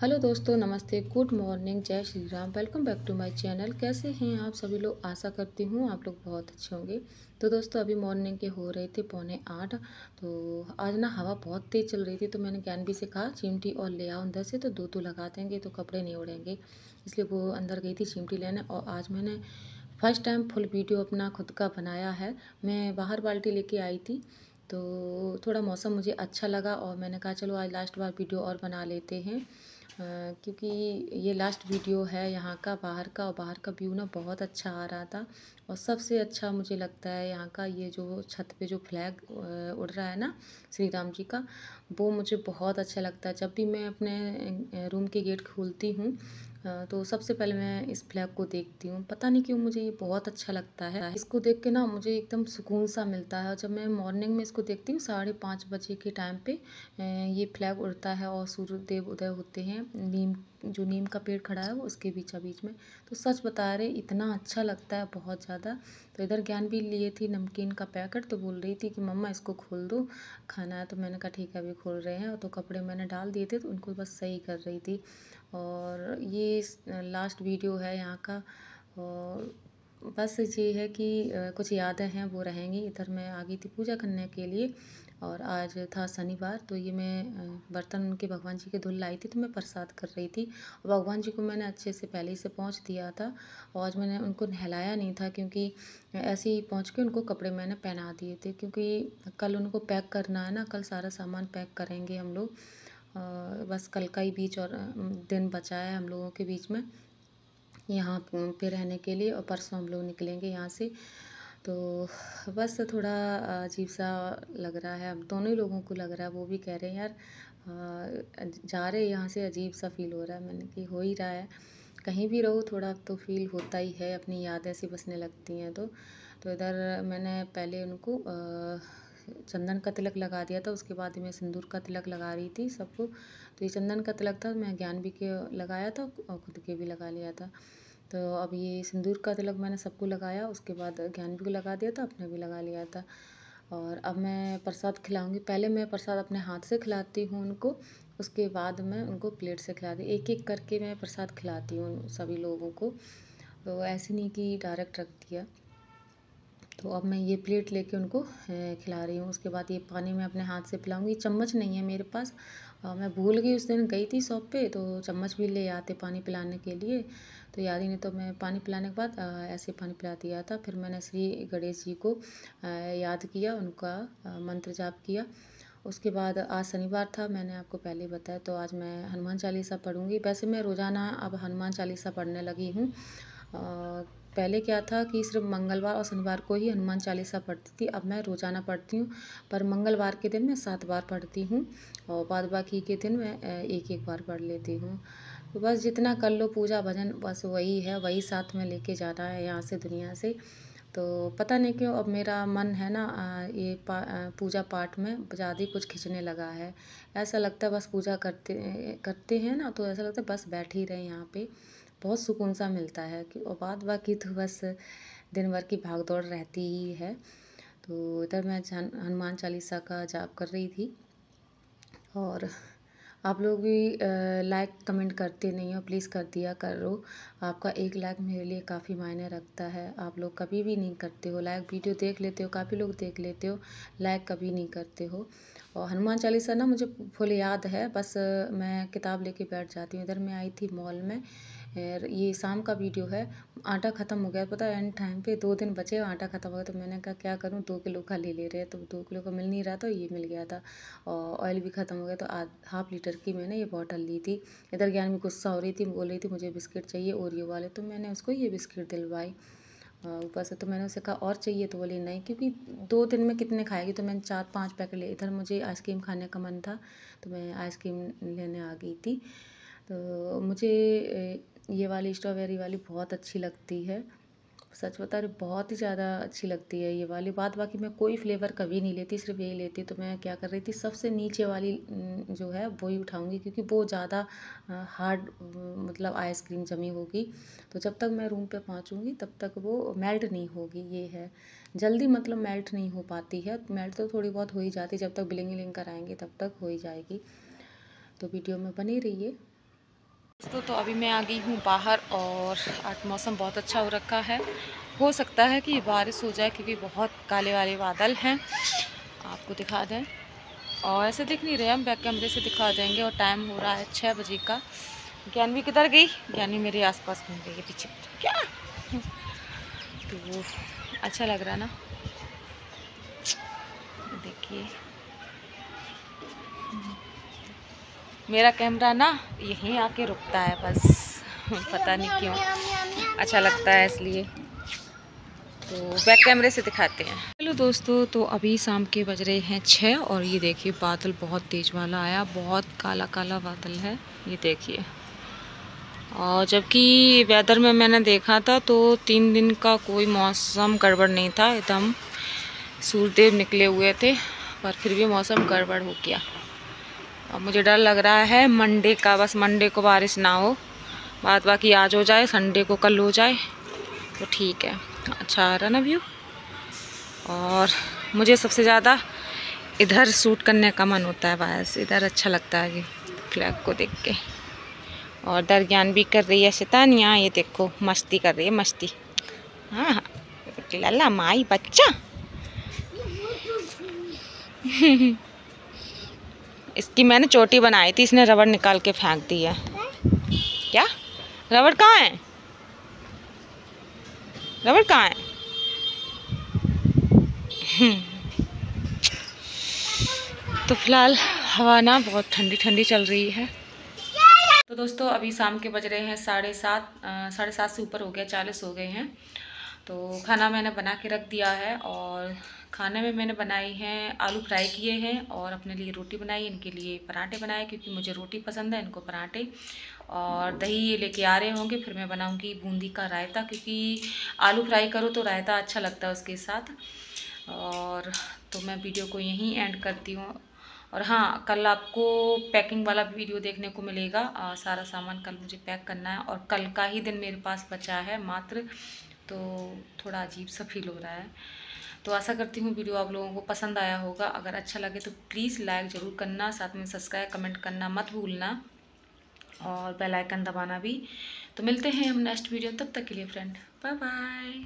Hello दोस्तों, नमस्ते। Good morning. जय Shri Ram. Welcome back to my channel. कैसे हैं आप सभी लोग? आशा करती हूँ आप लोग बहुत अच्छे होंगे। तो दोस्तों, अभी मॉर्निंग के हो रहे थे पौने आठ। तो आज ना हवा बहुत तेज़ चल रही थी तो मैंने भी से कहा, चिमटी और ले आओ अंदर से तो दो दो लगा देंगे तो कपड़े नहीं उड़ेंगे इसलिए वो अंदर गई थी चिमटी लेने और आज मैंने फ़र्स्ट टाइम फुल वीडियो अपना खुद का बनाया है। मैं बाहर बाल्टी लेके आई थी तो थोड़ा मौसम मुझे अच्छा लगा और मैंने कहा, चलो आज लास्ट बार वीडियो और बना लेते हैं। क्योंकि ये लास्ट वीडियो है यहाँ का, बाहर का और बाहर का व्यू ना बहुत अच्छा आ रहा था। और सबसे अच्छा मुझे लगता है यहाँ का ये जो छत पे जो फ्लैग उड़ रहा है ना श्री राम जी का वो मुझे बहुत अच्छा लगता है। जब भी मैं अपने रूम के गेट खोलती हूँ तो सबसे पहले मैं इस फ्लैग को देखती हूँ। पता नहीं क्यों मुझे ये बहुत अच्छा लगता है। इसको देख के ना मुझे एकदम सुकून सा मिलता है। और जब मैं मॉर्निंग में इसको देखती हूँ, साढ़े पाँच बजे के टाइम पे ये फ्लैग उड़ता है और सूर्य देव उदय होते हैं। नीम, जो नीम का पेड़ खड़ा है वो उसके बीचा, बीच में। तो सच बता रहे, इतना अच्छा लगता है बहुत ज़्यादा। तो इधर ज्ञान भी लिए थी नमकीन का पैकेट तो बोल रही थी कि, मम्मा, इसको खोल दो, खाना है। तो मैंने कहा, ठीक है, अभी खोल रहे हैं तो कपड़े मैंने डाल दिए थे तो उनको बस सही कर रही थी। और ये लास्ट वीडियो है यहाँ का और बस ये है कि कुछ यादें हैं वो रहेंगी। इधर मैं आ गई थी पूजा करने के लिए और आज था शनिवार तो ये मैं बर्तन उनके भगवान जी के धुल लाई थी तो मैं प्रसाद कर रही थी। भगवान जी को मैंने अच्छे से पहले ही से पहुँच दिया था और आज मैंने उनको नहलाया नहीं था क्योंकि ऐसे ही पहुँच के उनको कपड़े मैंने पहना दिए थे क्योंकि कल उनको पैक करना है ना, कल सारा सामान पैक करेंगे हम लोग। बस कल का ही बीच और दिन बचा है हम लोगों के बीच में। यहाँ पे रहने के लिए और परसों हम लोग निकलेंगे यहाँ से। तो बस थोड़ा अजीब सा लग रहा है। अब दोनों ही लोगों को लग रहा है, वो भी कह रहे हैं, यार जा रहे यहाँ से अजीब सा फील हो रहा है। मैंने कि हो ही रहा है। कहीं भी रहो, थोड़ा तो फील होता ही है, अपनी यादें सी बसने लगती हैं तो। तो इधर मैंने पहले उनको चंदन का तिलक लगा दिया था, उसके बाद मैं सिंदूर का तिलक लगा रही थी सबको। तो ये चंदन का तिलक था, मैं ज्ञान भी के लगाया था और खुद के भी लगा लिया था। तो अब ये सिंदूर का तिलक मैंने सबको लगाया, उसके बाद ज्ञान भी को लगा दिया था, अपने भी लगा लिया था। और अब मैं प्रसाद खिलाऊँगी। पहले मैं प्रसाद अपने हाथ से खिलाती हूँ उनको, उसके बाद मैं उनको प्लेट से खिलाती एक एक करके मैं प्रसाद खिलाती हूँ सभी लोगों को। तो ऐसे नहीं कि डायरेक्ट रख दिया। तो अब मैं ये प्लेट लेके उनको खिला रही हूँ। उसके बाद ये पानी मैं अपने हाथ से पिलाऊँगी। चम्मच नहीं है मेरे पास। मैं भूल गई, उस दिन गई थी शॉप पे तो चम्मच भी ले आते पानी पिलाने के लिए। तो याद नहीं तो मैं पानी पिलाने के बाद ऐसे पानी पिला दिया था। फिर मैंने श्री गणेश जी को याद किया, उनका मंत्र जाप किया। उसके बाद आज शनिवार था, मैंने आपको पहले बताया तो आज मैं हनुमान चालीसा पढ़ूँगी। वैसे मैं रोज़ाना अब हनुमान चालीसा पढ़ने लगी हूँ। पहले क्या था कि सिर्फ़ मंगलवार और शनिवार को ही हनुमान चालीसा पढ़ती थी। अब मैं रोज़ाना पढ़ती हूँ, पर मंगलवार के दिन मैं सात बार पढ़ती हूँ और बाद बाकी के दिन मैं एक एक बार पढ़ लेती हूँ। तो बस जितना कर लो पूजा भजन बस वही है वही साथ में लेके जाना है यहाँ से दुनिया से। तो पता नहीं क्यों अब मेरा मन है ना ये पा, पूजा पाठ में ज़्यादा कुछ खींचने लगा है। ऐसा लगता है बस पूजा करते करते हैं ना तो ऐसा लगता है बस बैठ ही रहे यहाँ पे। बहुत सुकून सा मिलता है कि और बाद बाकी तो बस दिन भर की भाग दौड़ रहती ही है। तो इधर मैं हनुमान चालीसा का जाप कर रही थी और आप लोग भी लाइक कमेंट करते नहीं हो प्लीज़ कर दिया करो। आपका एक लाइक मेरे लिए काफ़ी मायने रखता है। आप लोग कभी भी नहीं करते हो। लाइक वीडियो देख लेते हो, काफ़ी लोग देख लेते हो। लाइक कभी नहीं करते हो। और हनुमान चालीसा ना मुझे फुल याद है। बस मैं किताब लेके बैठ जाती हूँ। इधर मैं आई थी मॉल में। ये शाम का वीडियो है। आटा ख़त्म हो गया। पता एंड टाइम पे दो दिन बचे, आटा ख़त्म हो गया तो मैंने कहा, क्या करूँ? दो किलो का ले ले रहे तो दो किलो का मिल नहीं रहा तो ये मिल गया था। और ऑयल भी ख़त्म हो गया। तो हाफ़ लीटर की मैंने ये बॉटल ली थी। इधर ज्ञान में गुस्सा हो रही थी, बोल रही थी, मुझे बिस्किट चाहिए ओरियो वाले। तो मैंने उसको ये बिस्किट दिलवाई। ऊपर से तो मैंने उसे कहा, और चाहिए? तो बोली, नहीं, क्योंकि दो दिन में कितने खाएगी? तो मैंने चार, पाँच पैकेट ले इधर मुझे आइसक्रीम खाने का मन था तो मैं आइसक्रीम लेने आ गई थी। तो मुझे ये वाली स्ट्रॉबेरी वाली बहुत अच्छी लगती है। सच बता रही बहुत ही ज़्यादा अच्छी लगती है ये वाली। बात बाकी मैं कोई फ्लेवर कभी नहीं लेती, सिर्फ़ यही लेती तो मैं क्या कर रही थी, सबसे नीचे वाली जो है वो ही उठाऊँगी, क्योंकि वो ज़्यादा हार्ड मतलब आइसक्रीम जमी होगी। तो जब तक मैं रूम पे पहुंचूँगी, तब तक वो मेल्ट नहीं होगी, ये है। जल्दी मतलब मेल्ट नहीं हो पाती है। मेल्ट तो थोड़ी बहुत हो ही जाती है, जब तक बिलिंग विलिंग कराएँगे, तब तक हो ही जाएगी। तो वीडियो में बनी रहिए। दोस्तों तो अभी मैं आ गई हूँ बाहर और आज मौसम बहुत अच्छा हो रखा है। हो सकता है कि बारिश हो जाए क्योंकि बहुत काले वाले बादल हैं। आपको दिखा दें। और ऐसे दिख नहीं रहे, हम बैक कैमरे से दिखा देंगे और टाइम हो रहा है छः बजे का। ज्ञानवी किधर गई? ज्ञानवी मेरे आसपास घूम गई है पीछे। क्या? तो अच्छा लग रहा ना? देखिए। मेरा कैमरा ना यहीं आके रुकता है बस। पता नहीं क्यों। अच्छा लगता है इसलिए। तो बैक कैमरे से दिखाते हैं। हेलो दोस्तों तो अभी शाम के बज रहे हैं छः और ये देखिए बादल बहुत तेज़ वाला आया। बहुत काला काला बादल है, ये देखिए। और जबकि वेदर में मैंने देखा था तो तीन दिन का कोई मौसम गड़बड़ नहीं था। एकदम सूर्यदेव निकले हुए थे, पर फिर भी मौसम गड़बड़ हो गया। अब मुझे डर लग रहा है, मंडे का, बस मंडे को बारिश ना हो। बात बाकी आज हो जाए, संडे को कल हो जाए तो ठीक है। अच्छा आ रहा ना व्यू? और मुझे सबसे ज़्यादा इधर शूट करने का मन होता है, बस इधर अच्छा लगता है ये फ्लैग को देख के। और दरज्ञान भी कर रही है शैतानियाँ ये देखो, मस्ती कर रही है, मस्ती। हाँ हाँ। लल्ला माई बच्चा। इसकी मैंने चोटी बनाई थी, इसने रबड़ निकाल के फेंक दी है। क्या? रबड़ कहाँ है? रबड़ कहाँ है? तो फ़िलहाल हवा ना बहुत ठंडी ठंडी चल रही है। तो दोस्तों, अभी शाम के बज रहे हैं साढ़े सात साढ़े सात से ऊपर हो गया, चालीस हो गए हैं। तो खाना मैंने बना के रख दिया है और खाने में मैंने बनाई हैं आलू फ्राई किए हैं और अपने लिए रोटी बनाई इनके लिए पराठे बनाए क्योंकि मुझे रोटी पसंद है इनको पराठे। और दही ये लेके आ रहे होंगे फिर मैं बनाऊँगी बूंदी का रायता क्योंकि आलू फ्राई करो तो रायता अच्छा लगता है उसके साथ। और तो मैं वीडियो को यहीं एंड करती हूँ। और हाँ कल आपको पैकिंग वाला वीडियो देखने को मिलेगा। आ, सारा सामान कल मुझे पैक करना है और कल का ही दिन मेरे पास बचा है मात्र। तो थोड़ा अजीब सा फील हो रहा है। तो आशा करती हूँ वीडियो आप लोगों को पसंद आया होगा। अगर अच्छा लगे तो प्लीज़ लाइक ज़रूर करना, साथ में सब्सक्राइब, कमेंट करना मत भूलना और बेल आइकन दबाना भी। तो मिलते हैं हम नेक्स्ट वीडियो, तब तक के लिए फ्रेंड बाय बाय